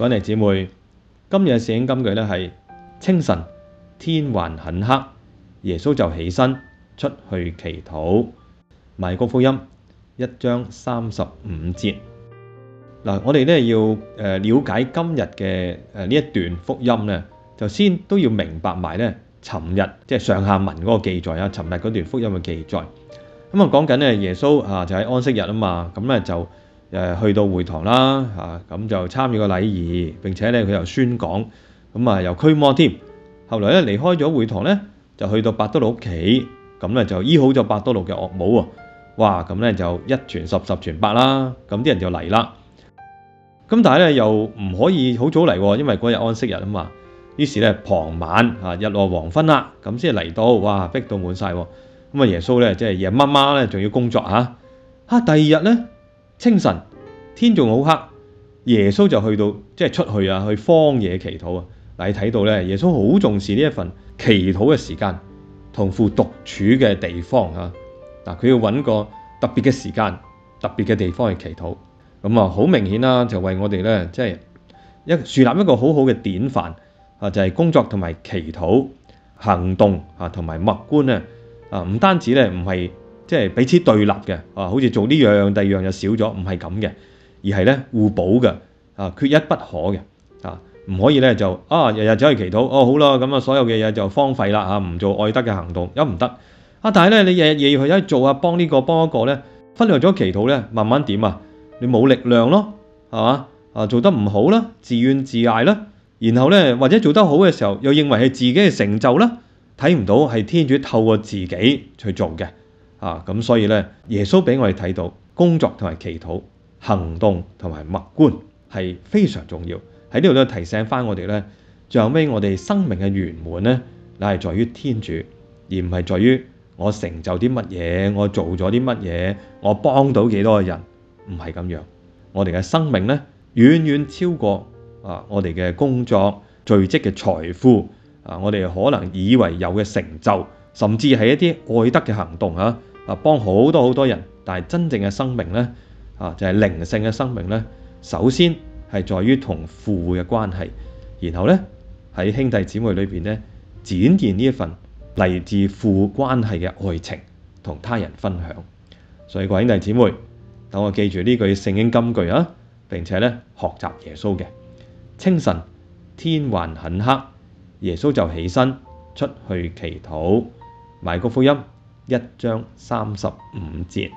各位弟兄姊妹，今日嘅聖經金句咧係清晨天還很黑，耶穌就起身出去祈禱。馬谷福音一章三十五節。嗱，我哋咧要诶了解今日嘅诶呢一段福音咧，就先都要明白埋咧，尋日即係上下文嗰個記載啊，尋日嗰段福音嘅記載。咁啊講緊咧耶穌啊就喺安息日啊嘛，咁咧就誒去到會堂啦，嚇咁就參與個禮儀，並且咧佢又宣講，咁啊又驅魔添。後來咧離開咗會堂咧，就去到百多祿屋企，咁咧就醫好咗百多祿嘅岳母喎。哇！咁咧就一傳十，十傳百啦，咁啲人就嚟啦。咁但係咧又唔可以好早嚟喎，因為嗰日安息日啊嘛。於是咧傍晚啊日落黃昏啦，咁先嚟到，哇逼到滿晒喎。咁啊耶穌咧即係夜媽媽咧仲要工作嚇。嚇第二日咧清晨天仲好黑，耶穌就去到即係出去啊去荒野祈禱啊。嗱你睇到咧耶穌好重視呢一份祈禱嘅時間同父獨處嘅地方嚇。嗱佢要揾個特別嘅時間、特別嘅地方去祈禱。咁啊，好明顯啦，就為我哋咧，即係一樹立一個好好嘅典範啊，就係工作同埋祈禱行動啊，同埋默觀咧啊，唔單止咧唔係即係彼此對立嘅啊，好似做呢樣第二樣又少咗，唔係咁嘅，而係咧互補嘅啊，缺一不可嘅啊，唔可以咧就啊日日走去祈禱哦，好啦，咁啊所有嘅嘢就荒廢啦嚇，唔做愛德嘅行動，又唔得啊，但係咧你日日夜夜去一做啊，幫呢個幫一個咧，忽略咗祈禱咧，慢慢點啊？你冇力量咯，係嘛？啊，做得唔好啦，自怨自艾啦，然後咧或者做得好嘅時候，又認為係自己嘅成就啦，睇唔到係天主透過自己去做嘅，啊，咁所以咧，耶穌俾我哋睇到工作同埋祈禱、行動同埋默觀係非常重要。喺呢度都提醒翻我哋咧，最後尾我哋生命嘅圓滿咧，乃係在於天主，而唔係在於我成就啲乜嘢，我做咗啲乜嘢，我幫到幾多嘅人。唔係咁樣，我哋嘅生命咧遠遠超過啊我哋嘅工作累積嘅財富啊，我哋可能以為有嘅成就，甚至係一啲愛德嘅行動啊，啊幫好多好多人，但係真正嘅生命咧啊就係靈性嘅生命咧，首先係在於同父嘅關係，然後咧喺兄弟姊妹裏邊咧展現呢一份嚟自父關係嘅愛情，同他人分享。所以各位兄弟姊妹。等我記住呢句聖經金句啊，並且咧學習耶穌嘅清晨天還很黑，耶穌就起身出去祈祷。埋个福音一章三十五節。